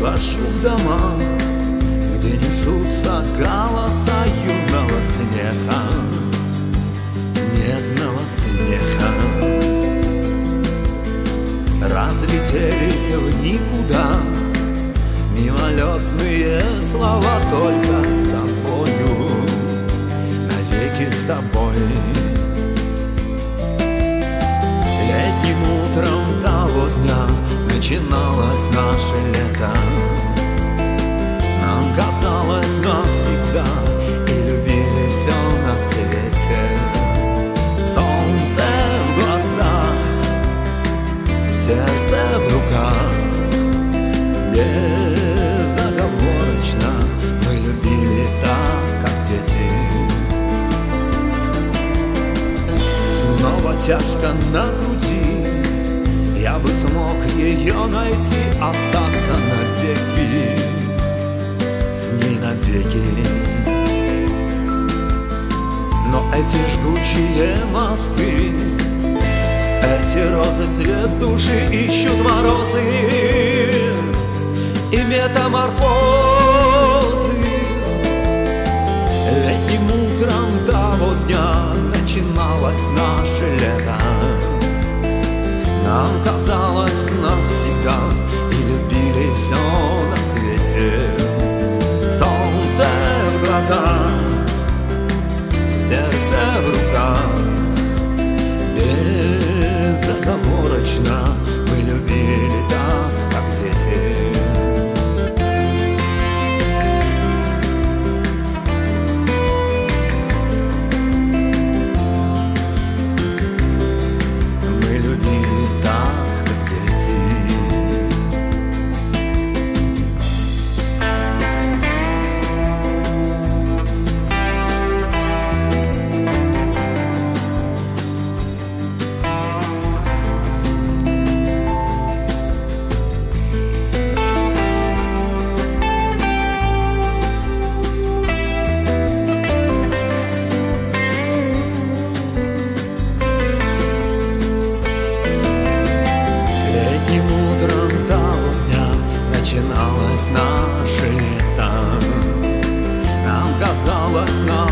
ухожу в дома, где несутся голоса юного смеха, медного тяжко на груди. Я бы смог ее найти Остаться навеки С ней навеки Но эти жгучие мосты Эти розы цвет души ищут морозы. И метаморфозы. Летним утром того Сердце в руках. Безоговорочно казалось навсегда